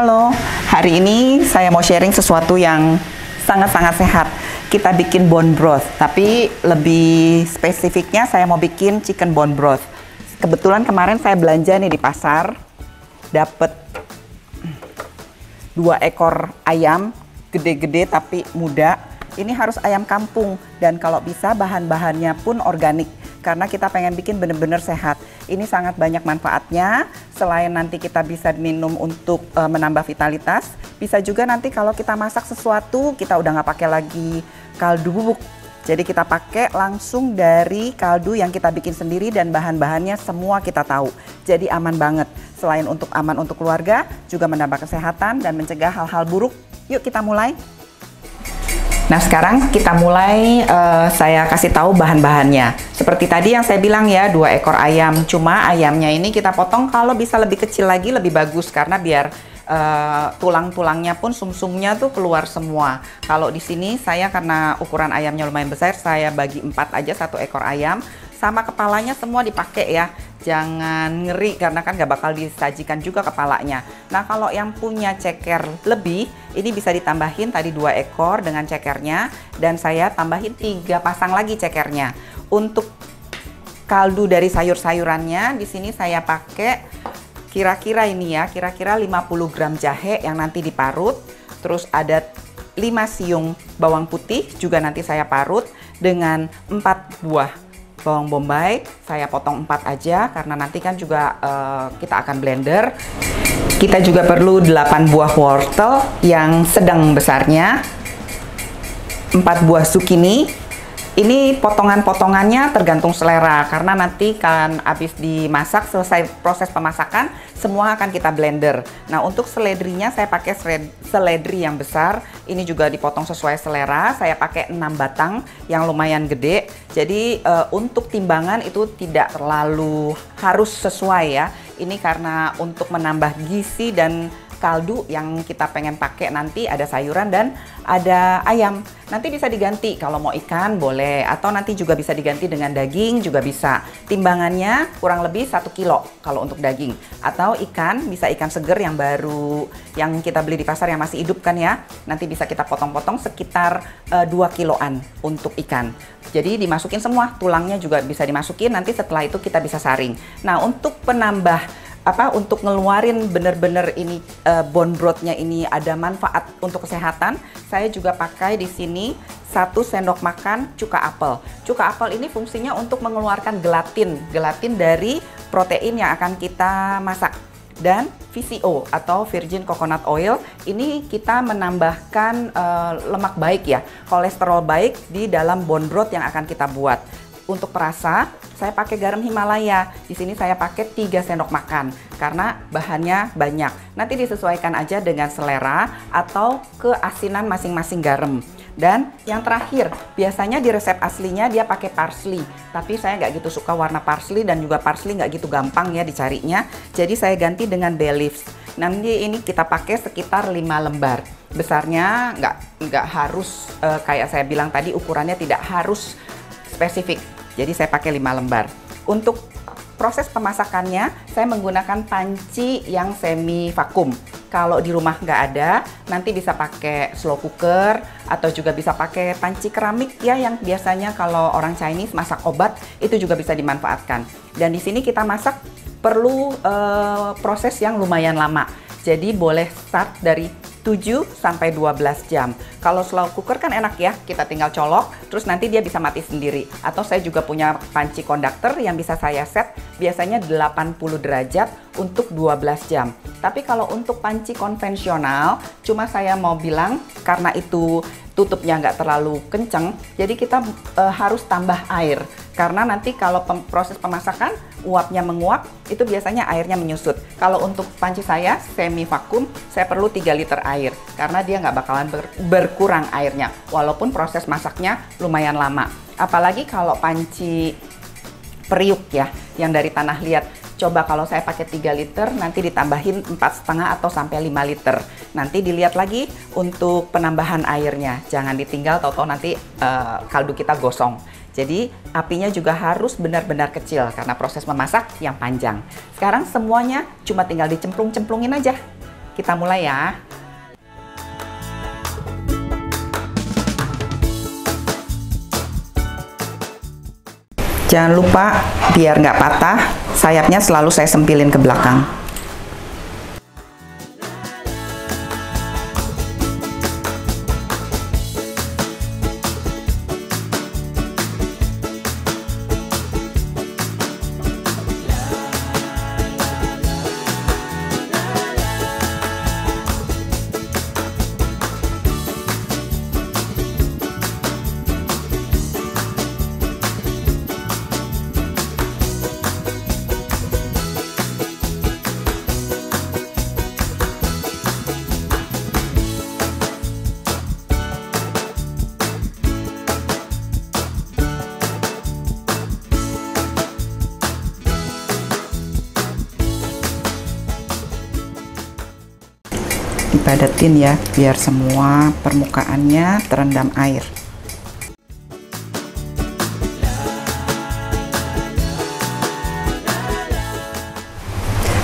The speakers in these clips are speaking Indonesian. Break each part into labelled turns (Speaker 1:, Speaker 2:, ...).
Speaker 1: Halo, hari ini saya mau sharing sesuatu yang sangat-sangat sehat. Kita bikin bone broth, tapi lebih spesifiknya saya mau bikin chicken bone broth. Kebetulan kemarin saya belanja nih di pasar, dapet dua ekor ayam, gede-gede tapi muda. Ini harus ayam kampung dan kalau bisa bahan-bahannya pun organik karena kita pengen bikin bener-bener sehat. Ini sangat banyak manfaatnya. Selain nanti kita bisa minum untuk uh, menambah vitalitas, bisa juga nanti kalau kita masak sesuatu kita udah nggak pakai lagi kaldu bubuk. Jadi kita pakai langsung dari kaldu yang kita bikin sendiri dan bahan-bahannya semua kita tahu. Jadi aman banget. Selain untuk aman untuk keluarga, juga menambah kesehatan dan mencegah hal-hal buruk. Yuk kita mulai. Nah sekarang kita mulai uh, saya kasih tahu bahan-bahannya. Seperti tadi yang saya bilang ya dua ekor ayam. Cuma ayamnya ini kita potong kalau bisa lebih kecil lagi lebih bagus karena biar uh, tulang-tulangnya pun sumsumnya tuh keluar semua. Kalau di sini saya karena ukuran ayamnya lumayan besar, saya bagi empat aja satu ekor ayam. Sama kepalanya semua dipakai ya jangan ngeri karena kan gak bakal disajikan juga kepalanya. Nah kalau yang punya ceker lebih, ini bisa ditambahin tadi dua ekor dengan cekernya dan saya tambahin tiga pasang lagi cekernya. Untuk kaldu dari sayur-sayurannya di sini saya pakai kira-kira ini ya, kira-kira 50 gram jahe yang nanti diparut, terus ada 5 siung bawang putih juga nanti saya parut dengan 4 buah bawang bombay saya potong empat aja karena nanti kan juga uh, kita akan blender. Kita juga perlu 8 buah wortel yang sedang besarnya. 4 buah zucchini ini potongan-potongannya tergantung selera karena nanti kan habis dimasak selesai proses pemasakan semua akan kita blender. Nah untuk seledrinya saya pakai seledri yang besar. Ini juga dipotong sesuai selera. Saya pakai 6 batang yang lumayan gede. Jadi uh, untuk timbangan itu tidak terlalu harus sesuai ya. Ini karena untuk menambah gizi dan kaldu yang kita pengen pakai nanti ada sayuran dan ada ayam. Nanti bisa diganti kalau mau ikan boleh atau nanti juga bisa diganti dengan daging juga bisa. Timbangannya kurang lebih satu kilo kalau untuk daging atau ikan bisa ikan seger yang baru yang kita beli di pasar yang masih hidup kan ya. Nanti bisa kita potong-potong sekitar uh, eh, 2 kiloan untuk ikan. Jadi dimasukin semua, tulangnya juga bisa dimasukin nanti setelah itu kita bisa saring. Nah, untuk penambah apa untuk ngeluarin bener-bener ini uh, bone brothnya ini ada manfaat untuk kesehatan, saya juga pakai di sini satu sendok makan cuka apel. Cuka apel ini fungsinya untuk mengeluarkan gelatin, gelatin dari protein yang akan kita masak. Dan VCO atau virgin coconut oil ini kita menambahkan uh, lemak baik ya, kolesterol baik di dalam bone broth yang akan kita buat. Untuk perasa, saya pakai garam Himalaya. Di sini saya pakai 3 sendok makan karena bahannya banyak. Nanti disesuaikan aja dengan selera atau keasinan masing-masing garam. Dan yang terakhir, biasanya di resep aslinya dia pakai parsley. Tapi saya nggak gitu suka warna parsley dan juga parsley nggak gitu gampang ya dicarinya. Jadi saya ganti dengan bay leaves. Nanti ini kita pakai sekitar 5 lembar. Besarnya nggak harus uh, kayak saya bilang tadi ukurannya tidak harus spesifik jadi saya pakai 5 lembar. Untuk proses pemasakannya, saya menggunakan panci yang semi vakum. Kalau di rumah nggak ada, nanti bisa pakai slow cooker atau juga bisa pakai panci keramik ya yang biasanya kalau orang Chinese masak obat itu juga bisa dimanfaatkan. Dan di sini kita masak perlu uh, proses yang lumayan lama. Jadi boleh start dari 7 sampai 12 jam. Kalau slow cooker kan enak ya, kita tinggal colok, terus nanti dia bisa mati sendiri. Atau saya juga punya panci konduktor yang bisa saya set biasanya 80 derajat untuk 12 jam. Tapi kalau untuk panci konvensional, cuma saya mau bilang karena itu tutupnya nggak terlalu kenceng, jadi kita e, harus tambah air karena nanti kalau pem proses pemasakan uapnya menguap itu biasanya airnya menyusut. Kalau untuk panci saya semi vakum, saya perlu 3 liter air karena dia nggak bakalan ber berkurang airnya walaupun proses masaknya lumayan lama. Apalagi kalau panci periuk ya yang dari tanah liat Coba kalau saya pakai 3 liter, nanti ditambahin empat setengah atau sampai 5 liter. Nanti dilihat lagi untuk penambahan airnya. Jangan ditinggal tahu-tahu nanti uh, kaldu kita gosong. Jadi apinya juga harus benar-benar kecil karena proses memasak yang panjang. Sekarang semuanya cuma tinggal dicemplung-cemplungin aja. Kita mulai ya. Jangan lupa biar nggak patah, sayapnya selalu saya sempilin ke belakang. Dipadatin ya biar semua permukaannya terendam air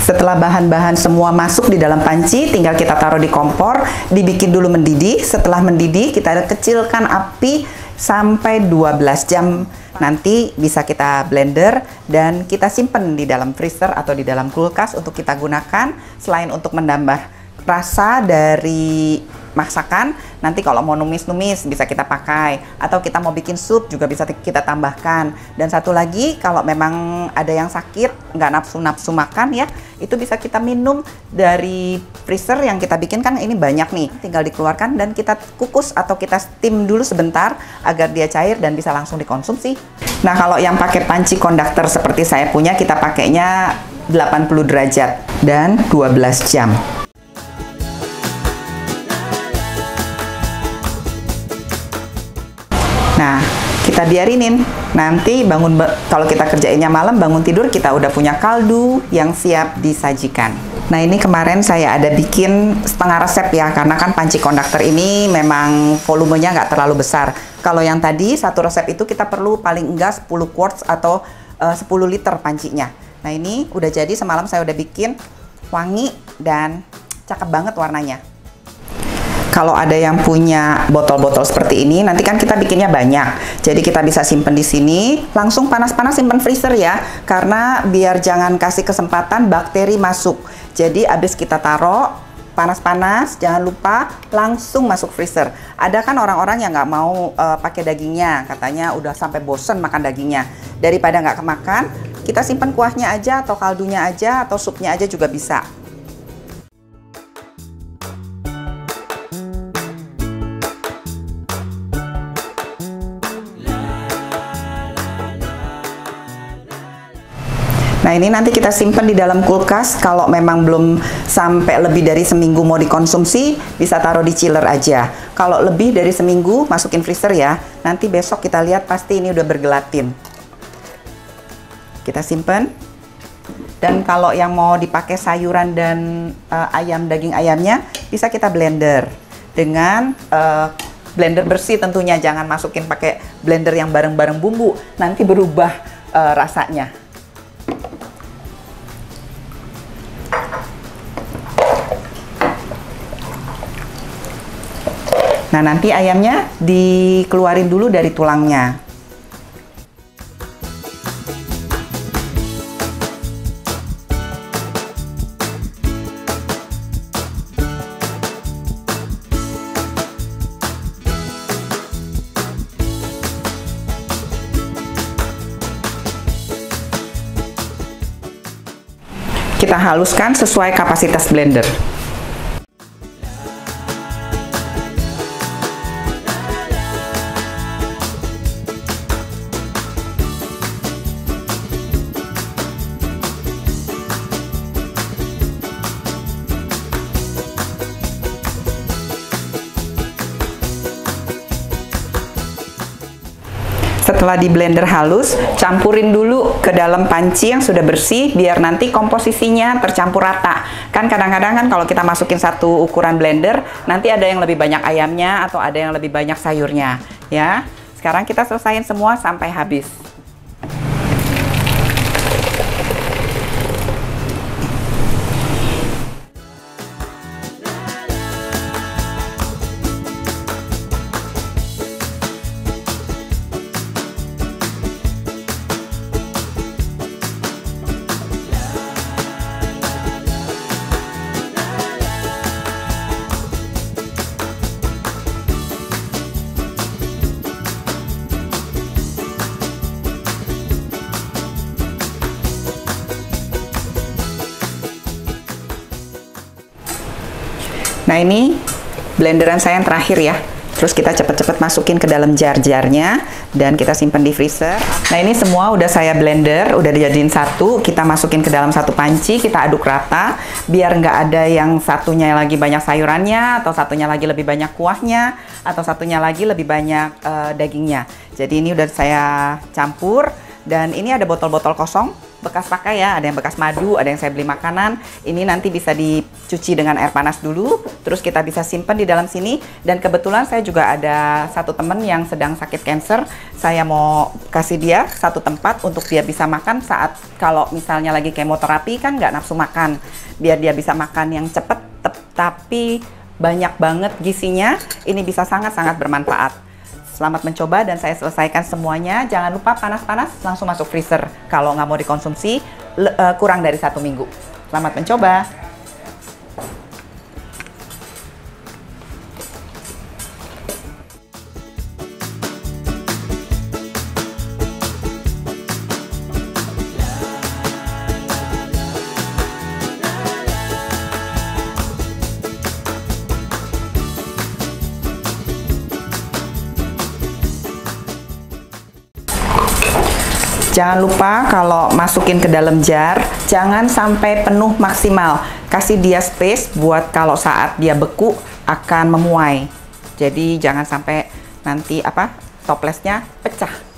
Speaker 1: Setelah bahan-bahan semua masuk di dalam panci, tinggal kita taruh di kompor, dibikin dulu mendidih. Setelah mendidih, kita kecilkan api sampai 12 jam. Nanti bisa kita blender dan kita simpen di dalam freezer atau di dalam kulkas untuk kita gunakan selain untuk menambah rasa dari masakan nanti kalau mau numis-numis bisa kita pakai. Atau kita mau bikin sup juga bisa kita tambahkan. Dan satu lagi kalau memang ada yang sakit nggak nafsu-nafsu makan ya itu bisa kita minum dari freezer yang kita bikin. Kan ini banyak nih tinggal dikeluarkan dan kita kukus atau kita steam dulu sebentar agar dia cair dan bisa langsung dikonsumsi. Nah kalau yang pakai panci konduktor seperti saya punya kita pakainya 80 derajat dan 12 jam kita biarinin. Nanti bangun kalau kita kerjainnya malam bangun tidur kita udah punya kaldu yang siap disajikan. Nah, ini kemarin saya ada bikin setengah resep ya karena kan panci konduktor ini memang volumenya nggak terlalu besar. Kalau yang tadi satu resep itu kita perlu paling enggak 10 quarts atau uh, 10 liter pancinya. Nah, ini udah jadi semalam saya udah bikin wangi dan cakep banget warnanya kalau ada yang punya botol-botol seperti ini, nanti kan kita bikinnya banyak. Jadi kita bisa simpen di sini, langsung panas-panas simpen freezer ya, karena biar jangan kasih kesempatan bakteri masuk. Jadi abis kita taruh panas-panas, jangan lupa langsung masuk freezer. Ada kan orang-orang yang nggak mau uh, pakai dagingnya, katanya udah sampai bosen makan dagingnya. Daripada nggak kemakan, kita simpan kuahnya aja atau kaldunya aja atau supnya aja juga bisa. Nah ini nanti kita simpan di dalam kulkas kalau memang belum sampai lebih dari seminggu mau dikonsumsi bisa taruh di chiller aja. Kalau lebih dari seminggu masukin freezer ya. Nanti besok kita lihat pasti ini udah bergelatin. Kita simpan. Dan kalau yang mau dipakai sayuran dan uh, ayam daging ayamnya bisa kita blender dengan uh, blender bersih tentunya jangan masukin pakai blender yang bareng-bareng bumbu nanti berubah uh, rasanya. Nah, nanti ayamnya dikeluarin dulu dari tulangnya. Kita haluskan sesuai kapasitas blender. Setelah di blender halus, campurin dulu ke dalam panci yang sudah bersih biar nanti komposisinya tercampur rata. Kan kadang-kadang kan kalau kita masukin satu ukuran blender, nanti ada yang lebih banyak ayamnya atau ada yang lebih banyak sayurnya, ya. Sekarang kita selesaiin semua sampai habis. Nah ini blenderan saya yang terakhir ya. Terus kita cepet-cepet masukin ke dalam jar-jarnya dan kita simpan di freezer. Nah ini semua udah saya blender, udah dijadiin satu. Kita masukin ke dalam satu panci, kita aduk rata biar nggak ada yang satunya lagi banyak sayurannya atau satunya lagi lebih banyak kuahnya atau satunya lagi lebih banyak uh, dagingnya. Jadi ini udah saya campur dan ini ada botol-botol kosong bekas pakai ya, ada yang bekas madu, ada yang saya beli makanan. Ini nanti bisa dicuci dengan air panas dulu, terus kita bisa simpan di dalam sini. Dan kebetulan saya juga ada satu temen yang sedang sakit cancer. Saya mau kasih dia satu tempat untuk dia bisa makan saat kalau misalnya lagi kemoterapi kan nggak nafsu makan. Biar dia bisa makan yang cepet, tapi banyak banget gizinya. Ini bisa sangat-sangat bermanfaat. Selamat mencoba dan saya selesaikan semuanya. Jangan lupa panas-panas langsung masuk freezer. Kalau nggak mau dikonsumsi uh, kurang dari satu minggu. Selamat mencoba. Jangan lupa kalau masukin ke dalam jar, jangan sampai penuh maksimal. Kasih dia space buat kalau saat dia beku akan memuai. Jadi jangan sampai nanti apa toplesnya pecah.